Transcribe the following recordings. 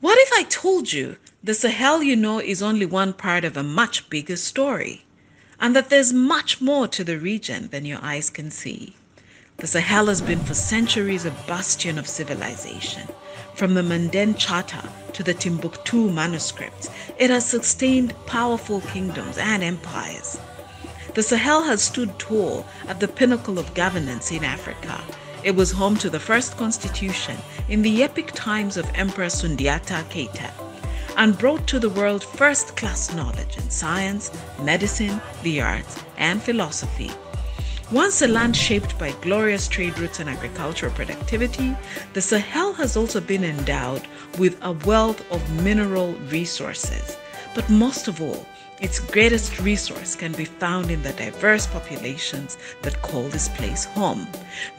What if I told you the Sahel you know is only one part of a much bigger story, and that there's much more to the region than your eyes can see? The Sahel has been for centuries a bastion of civilization. From the Manden Charter to the Timbuktu manuscripts, it has sustained powerful kingdoms and empires. The Sahel has stood tall at the pinnacle of governance in Africa. It was home to the first constitution in the epic times of Emperor Sundiata Keita and brought to the world first class knowledge in science, medicine, the arts, and philosophy. Once a land shaped by glorious trade routes and agricultural productivity, the Sahel has also been endowed with a wealth of mineral resources. But most of all, its greatest resource can be found in the diverse populations that call this place home.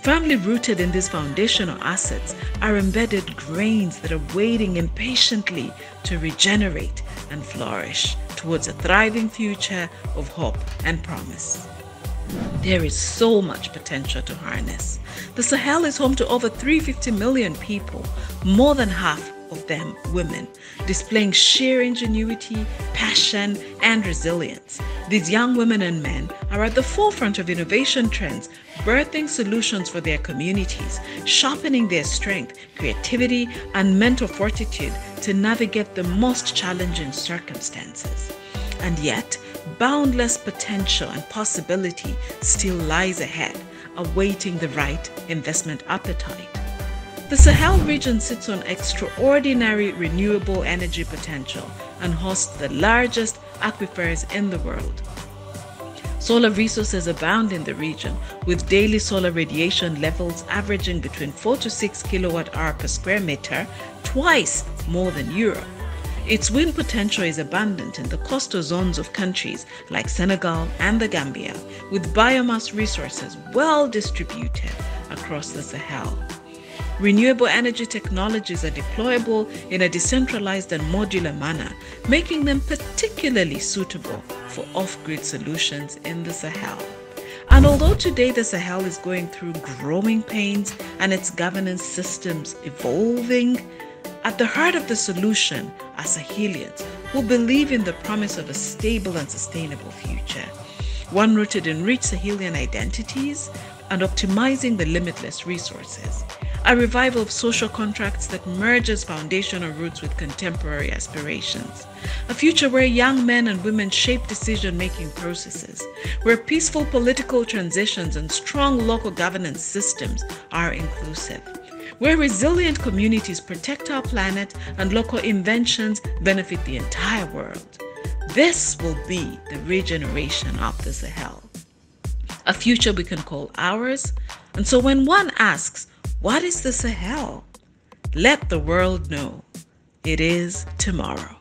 Firmly rooted in these foundational assets are embedded grains that are waiting impatiently to regenerate and flourish towards a thriving future of hope and promise. There is so much potential to harness. The Sahel is home to over 350 million people, more than half of them women, displaying sheer ingenuity, passion, and resilience. These young women and men are at the forefront of innovation trends, birthing solutions for their communities, sharpening their strength, creativity, and mental fortitude to navigate the most challenging circumstances. And yet, boundless potential and possibility still lies ahead, awaiting the right investment appetite. The Sahel region sits on extraordinary renewable energy potential and hosts the largest aquifers in the world. Solar resources abound in the region, with daily solar radiation levels averaging between 4 to 6 kilowatt hour per square meter, twice more than Europe. Its wind potential is abundant in the coastal zones of countries like Senegal and the Gambia, with biomass resources well distributed across the Sahel. Renewable energy technologies are deployable in a decentralized and modular manner, making them particularly suitable for off grid solutions in the Sahel. And although today the Sahel is going through growing pains and its governance systems evolving, at the heart of the solution are Sahelians who believe in the promise of a stable and sustainable future, one rooted in rich Sahelian identities and optimizing the limitless resources. A revival of social contracts that merges foundational roots with contemporary aspirations. A future where young men and women shape decision making processes, where peaceful political transitions and strong local governance systems are inclusive where resilient communities protect our planet and local inventions benefit the entire world. This will be the regeneration of the Sahel. A future we can call ours. And so when one asks, what is the Sahel? Let the world know it is tomorrow.